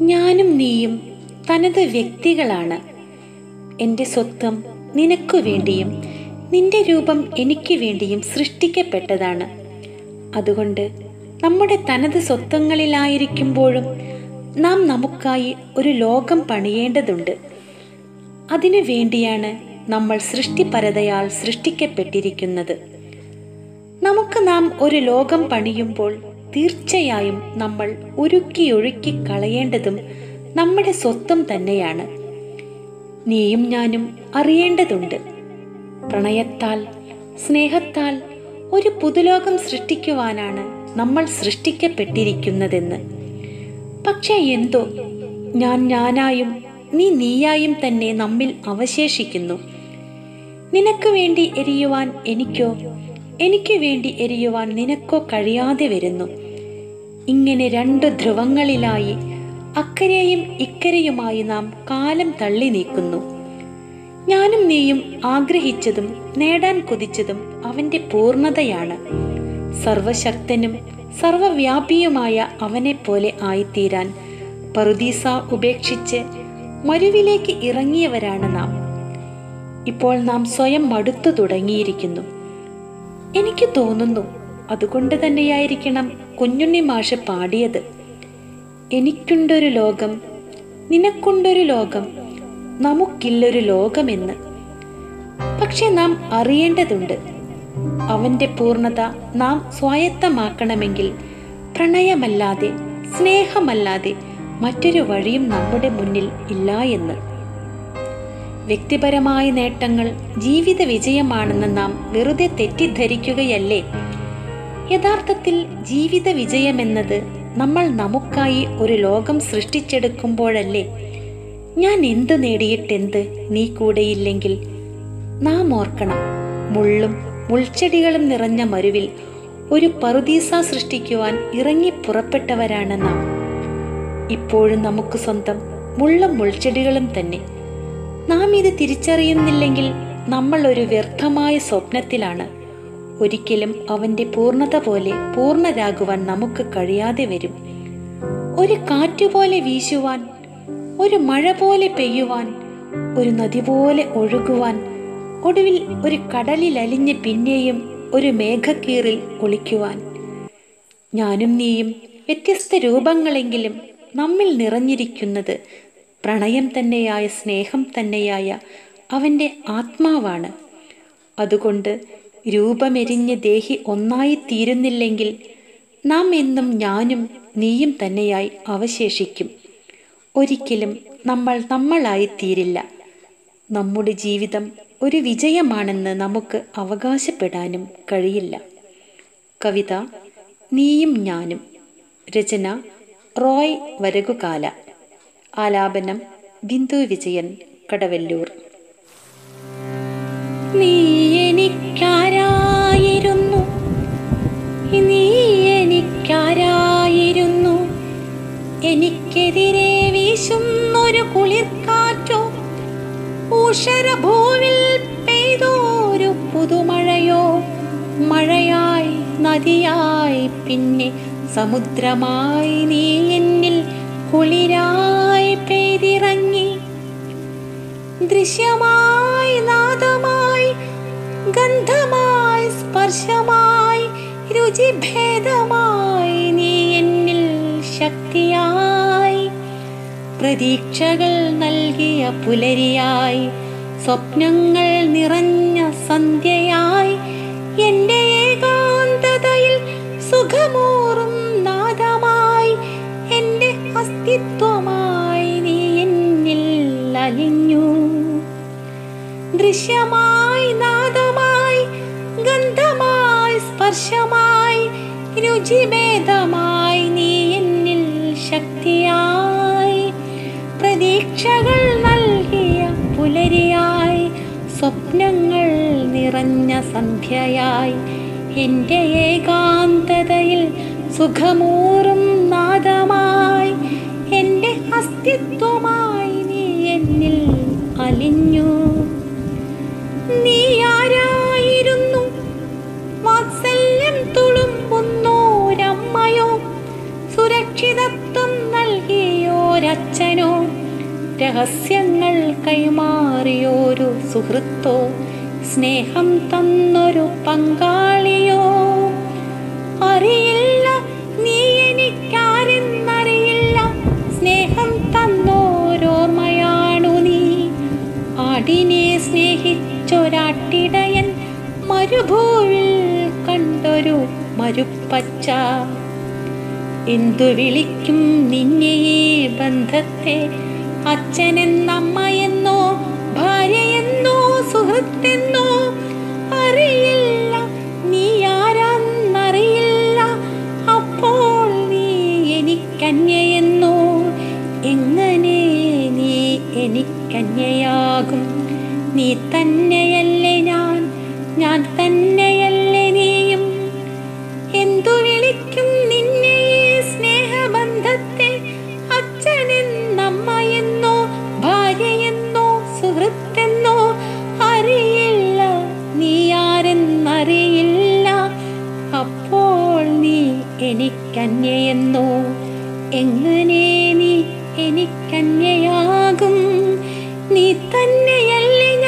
ഞാനും നീയും തനത് വ്യക്തികളാണ്. എന്റെ സ്വത്വം നിനക്കു വേണ്ടിയും നിന്റെ രൂപം എനിക്ക് വേണ്ടിയും സൃഷ്ടിക്കപ്പെട്ടതാണ്. അതുകൊണ്ട് നമ്മുടെ തനത് സ്വത്വങ്ങളിലായിരിക്കുമ്പോഴും നാം നമുക്കായി ഒരു ലോകം പണിയേണ്ടതുണ്ട്. അതിനു വേണ്ടിയാണ് നമ്മൾ സൃഷ്ടിപരതയാൽ സൃഷ്ടിക്കപ്പെട്ടിരിക്കുന്നത്. നമുക്ക് നാം ഒരു ലോകം പണിയുമ്പോൾ തീർച്ചയായും നമ്മൾ ഒരുക്കിയൊഴുക്കി കളയേണ്ടതും നമ്മുടെ സ്വത്വം തന്നെയാണ്. നീയും ഞാനും അറിയേണ്ടതുണ്ട്. പ്രണയത്താൽ സ്നേഹത്താൽ ഒരു പുതുലോകം സൃഷ്ടിക്കുവാനാണ് നമ്മൾ സൃഷ്ടിക്കപ്പെട്ടിരിക്കുന്നതെന്ന്. പക്ഷേ എന്തോ ഞാൻ ഞാനായും നീ നീയായും തന്നെ നമ്മിൽ അവശേഷിക്കുന്നു. നിനക്ക് വേണ്ടി എരിയുവാൻ എനിക്കോ എനിക്ക് വേണ്ടി എരിയുവാൻ നിനക്കോ കഴിയാതെ വരുന്നു. ഇങ്ങനെ രണ്ട് ധ്രുവങ്ങളിലായി അക്കരെയും ഇക്കരെയുമായി നാം കാലം തള്ളി നീക്കുന്നു. ഞാനും നീയും ആഗ്രഹിച്ചതും നേടാൻ കൊതിച്ചതും അവന്റെ പൂർണതയാണ് സർവശക്തനും സർവവ്യാപിയുമായ അവനെ പോലെ ആയിത്തീരാൻ പറുദീസ ഉപേക്ഷിച്ച് മരുവിലേക്ക് ഇറങ്ങിയവരാണ് നാം. ഇപ്പോൾ നാം സ്വയം മടുത്തു തുടങ്ങിയിരിക്കുന്നു. എനിക്ക് തോന്നുന്നു അതുകൊണ്ട് തന്നെയായിരിക്കണം കുഞ്ഞുണ്ണി മാഷ് പാടിയത്. എനിക്കുണ്ടൊരു ലോകം നിനക്കുണ്ടൊരു ലോകം നമുക്കില്ലൊരു ലോകമെന്ന്. പക്ഷെ നാം അറിയേണ്ടതുണ്ട്. അവന്റെ പൂർണത നാം സ്വായത്തമാക്കണമെങ്കിൽ പ്രണയമല്ലാതെ സ്നേഹമല്ലാതെ മറ്റൊരു വഴിയും നമ്മുടെ മുന്നിൽ ഇല്ല എന്ന്. വ്യക്തിപരമായ നേട്ടങ്ങൾ ജീവിത വിജയമാണെന്ന് നാം വെറുതെ തെറ്റിദ്ധരിക്കുകയല്ലേ? യഥാർത്ഥത്തിൽ ജീവിത വിജയമെന്നത് നമ്മൾ നമുക്കായി ഒരു ലോകം സൃഷ്ടിച്ചെടുക്കുമ്പോഴല്ലേ? ഞാൻ എന്ത് നേടിയിട്ടെന്ത് നീ കൂടെയില്ലെങ്കിൽ നാം ഓർക്കണം. മുള്ളും മുൾച്ചെടികളും നിറഞ്ഞ മരുവിൽ ഒരു പറുദീസ സൃഷ്ടിക്കുവാൻ ഇറങ്ങി പുറപ്പെട്ടവരാണ് നാം. ഇപ്പോഴും നമുക്ക് സ്വന്തം മുള്ളും മുൾച്ചെടികളും തന്നെ നാം ഇത് തിരിച്ചറിയുന്നില്ലെങ്കിൽ നമ്മൾ ഒരു വ്യർത്ഥമായ സ്വപ്നത്തിലാണ്. ഒരിക്കലും അവന്റെ പൂർണത പോലെ പൂർണരാകുവാൻ നമുക്ക് കഴിയാതെ വരും. ഒരു കാറ്റുപോലെ വീശുവാൻ ഒരു മഴ പോലെ പെയ്യുവാൻ ഒരു നദി പോലെ ഒഴുകുവാൻ ഒടുവിൽ ഒരു കടലിൽ അലിഞ്ഞ് പിന്നെയും ഒരു മേഘക്കീറിൽ ഒളിക്കുവാൻ. ഞാനും നീയും വ്യത്യസ്ത രൂപങ്ങളെങ്കിലും നമ്മിൽ നിറഞ്ഞിരിക്കുന്നത് പ്രണയം തന്നെയായ സ്നേഹം തന്നെയായ അവന്റെ ആത്മാവാണ്. അതുകൊണ്ട് രൂപമെരിഞ്ഞ് ദേഹി ഒന്നായി തീരുന്നില്ലെങ്കിൽ നാം എന്നും ഞാനും നീയും തന്നെയായി അവശേഷിക്കും. ഒരിക്കലും നമ്മൾ നമ്മളായി തീരില്ല നമ്മുടെ ജീവിതം ഒരു വിജയമാണെന്ന് നമുക്ക് അവകാശപ്പെടാനും കഴിയില്ല. കവിത നീയും ഞാനും രചന റോയ് വരകുകാല. ആലാപനം ബിന്ദു വിജയൻ കടവല്ലൂർ. നീ എനിക്കാരായിരുന്നു. നീ എനിക്കാരായിരുന്നു. എനിക്കെതിരെ വീശുന്നൊരു കുളിർക്കാറ്റോ ഉഷരഭൂവിൽ പെയ്തോരു പുതുമഴയോ മഴയായി നദിയായി പിന്നെ സമുദ്രമായി നീ എന്നിൽ കുളിരായി പെയ്തിറങ്ങി. ദൃശ്യമായി നാദമായി ഗന്ധമായി സ്പർശമായി രുചിഭേദമായി നീ എന്നിൽ ശക്തിയായി. പ്രതീക്ഷകൾ നൽകിയ പുലരിയായി സ്വപ്നങ്ങൾ നിറഞ്ഞ സന്ധ്യയായി അലിഞ്ഞു ദൃശ്യമായി നാദമായി ഗന്ധമായി സ്പർശമായി രുചിഭേദമായി നീ എന്നിൽ ശക്തിയായി. പ്രതീക്ഷകൾ നൽകിയ പുലരിയായി സ്വപ്നങ്ങൾ നിറഞ്ഞ സന്ധ്യയായി. എന്റെ ഏകാന്തതയിൽ സുഖമൂറും നാദമായി എന്റെ അസ്തിത്വമായി അലിഞ്ഞു നീ ആരായിരുന്നു? വാത്സല്യം തുളുമ്പുന്നോരമ്മയോ സുരക്ഷിതത്വം നൽകിയോരച്ഛനോ രഹസ്യങ്ങൾ കൈമാറിയോരു സുഹൃത്തോ? സ്നേഹം തന്നൊരു പങ്കാളിയോ? കണ്ടൊരു മരുപ്പച്ച. എന്തു വിളിക്കും നിന്നെ ബന്ധത്തെ? അച്ഛനെന്നമ്മയെന്നോ ഭാര്യയെന്നോ സുഹൃത്തെന്നോ അറിയില്ല. നീ ആരാന്നറിയില്ല. അപ്പോൾ നീ എനിക്കന്യയെന്നോ? എങ്ങനെ നീ എനിക്കന്യയാകും? നീ തന്നെയല്ലേ ഞാൻ? ഞാൻ തന്നെയല്ലേ എനിക്കന്യയെന്നോ? എങ്ങനെ നീ എനിക്കന്യയാകും? നീ തന്നെയല്ലേ